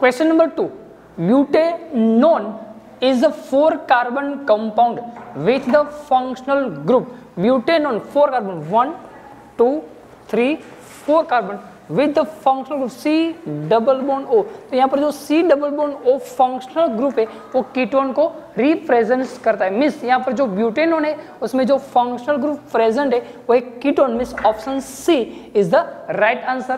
Question number two butanone is a four carbon compound with the functional group. Butanon four carbon. One, two, three, four carbon with the functional group C double bond O तो यहाँ पर जो C double bond O functional group है, वो ketone को represent करता है. Miss यहाँ पर जो ब्यूटेनोन है, उसमें जो फंक्शनल ग्रुप प्रेजेंट है, वो एक ketone miss option C is the right answer